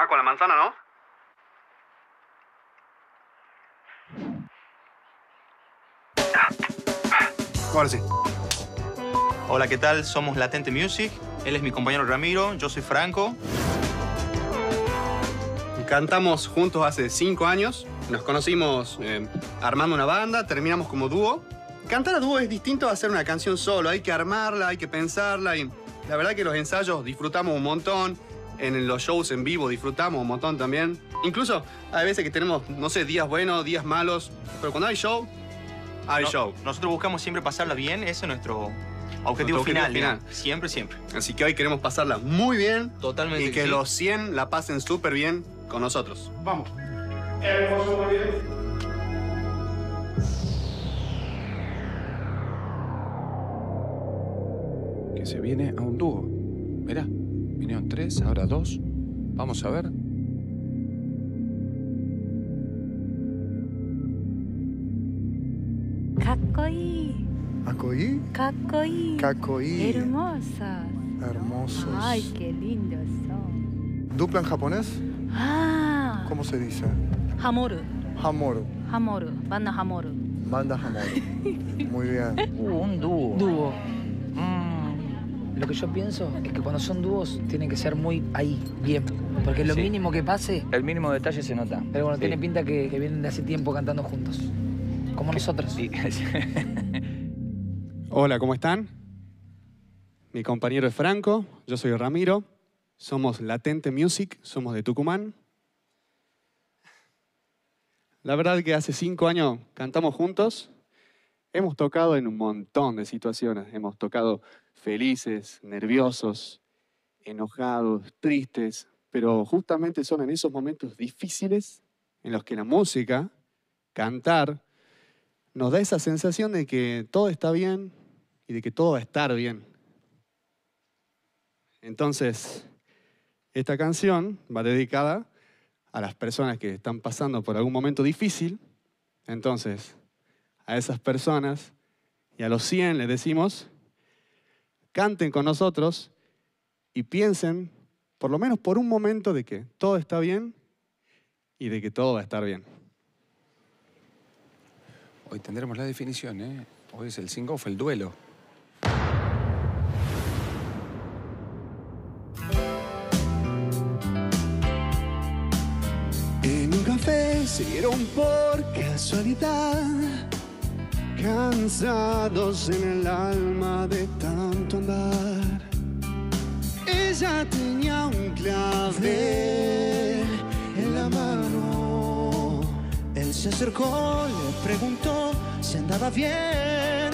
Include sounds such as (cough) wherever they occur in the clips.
Ah, con la manzana, ¿no? Ahora sí. Hola, ¿qué tal? Somos Latente Music. Él es mi compañero Ramiro, yo soy Franco. Cantamos juntos hace cinco años. Nos conocimos eh, armando una banda, terminamos como dúo. Cantar a dúo es distinto a hacer una canción solo. Hay que armarla, hay que pensarla. Y la verdad que los ensayos disfrutamos un montón. En los shows en vivo disfrutamos un montón también. Incluso hay veces que tenemos, no sé, días buenos, días malos. Pero cuando hay show, hay No- show. Nosotros buscamos siempre pasarla bien, ese es nuestro objetivo objetivo final. Siempre, siempre. Así que hoy queremos pasarla muy bien. Totalmente Y que sí. los 100 la pasen súper bien con nosotros. Vamos. que se viene a un dúo. Mirá, vinieron tres, ahora dos. Vamos a ver. ¡Cacoí! ¿Acoí? ¡Cacoí! Cacoí. Hermosas. Hermosos. Ay, qué lindos son. ¿Dupla en japonés? Ah, ¿Cómo se dice? Hamoru. Hamoru. Hamoru. Banda Hamoru. Banda Hamoru. (laughs) Muy bien. Uh, un dúo. Dúo. Lo que yo pienso es que cuando son dúos tienen que ser muy ahí, bien. Porque lo Sí. mínimo que pase, El mínimo detalle se nota. pero bueno, Sí. tiene pinta que, que vienen de hace tiempo cantando juntos. Como nosotros. Sí. (laughs) Hola, ¿cómo están? Mi compañero es Franco, yo soy Ramiro, somos Latente Music, somos de Tucumán. La verdad que hace cinco años cantamos juntos, hemos tocado en un montón de situaciones, hemos tocado felices, nerviosos, enojados, tristes, pero justamente son en esos momentos difíciles en los que la música, cantar, nos da esa sensación de que todo está bien y de que todo va a estar bien. Entonces, esta canción va dedicada a las personas que están pasando por algún momento difícil. Entonces, a esas personas y a los 100 les decimos, canten con nosotros y piensen, por lo menos por un momento, de que todo está bien y de que todo va a estar bien. Hoy tendremos la definición, ¿eh? Hoy es el sing-off, el duelo. En un café se vieron por casualidad, cansados en el alma de tanto andar. Ella tenía un clavel en la mano. Él se acercó, le preguntó si andaba bien.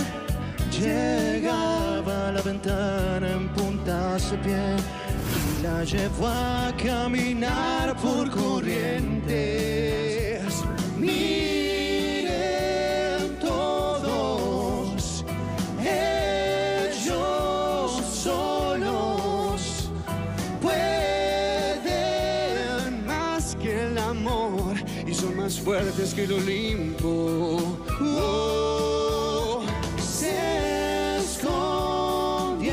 Llegaba a la ventana en puntas de pie y la llevó a caminar por corrientes. Miren fuertes que el Olimpo. Oh, se escondieron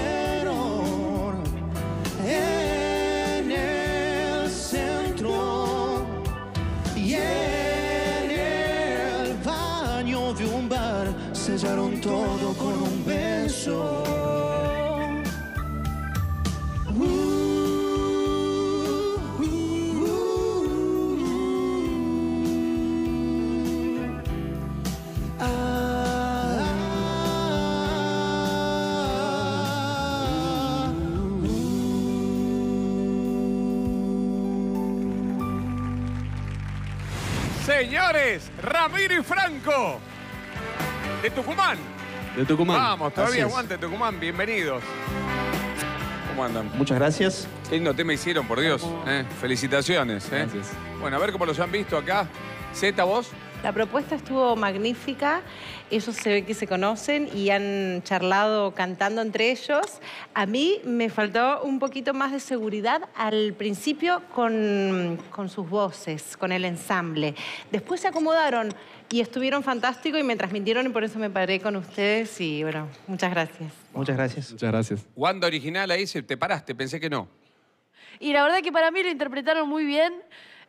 en el centro y en el baño de un bar sellaron todo con un beso. Señores, Ramiro y Franco, de Tucumán. De Tucumán. Vamos, todavía aguante Tucumán, bienvenidos. ¿Cómo andan? Muchas gracias. Qué lindo tema hicieron, por Dios. ¿eh? Felicitaciones. ¿eh? Gracias. Bueno, a ver cómo los han visto acá. Z, vos. La propuesta estuvo magnífica. Ellos se ve que se conocen y han charlado cantando entre ellos. A mí me faltó un poquito más de seguridad al principio con, con sus voces, con el ensamble. Después se acomodaron y estuvieron fantásticos y me transmitieron y por eso me paré con ustedes y bueno, muchas gracias. Muchas gracias. Muchas gracias. Wanda original ahí, se- te paraste, pensé que no. Y la verdad que para mí lo interpretaron muy bien.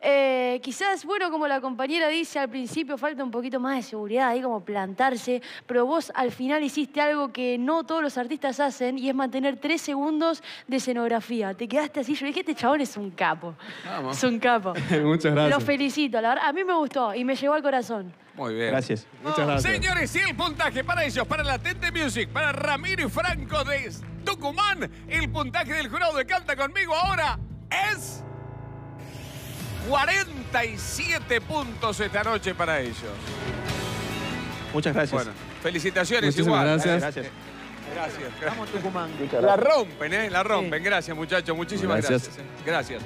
Eh, quizás, bueno, como la compañera dice al principio, falta un poquito más de seguridad, ahí como plantarse, pero vos al final hiciste algo que no todos los artistas hacen y es mantener tres segundos de escenografía. Te quedaste así, yo dije, este chabón es un capo. Vamos. Es un capo. (laughs) Muchas Lo gracias. felicito, la verdad, a mí me gustó y me llegó al corazón. Muy bien. Gracias. Muchas gracias. Señores, y el puntaje para ellos, para Latente Music, para Ramiro y Franco de Tucumán, el puntaje del jurado de Canta Conmigo ahora es 47 puntos esta noche para ellos. Muchas gracias. Bueno, felicitaciones Muchísimas igual. gracias. Gracias. Gracias. Vamos, Tucumán. La rompen, ¿eh? La rompen. Gracias, muchachos. Muchísimas Gracias. gracias. ¿eh? Gracias.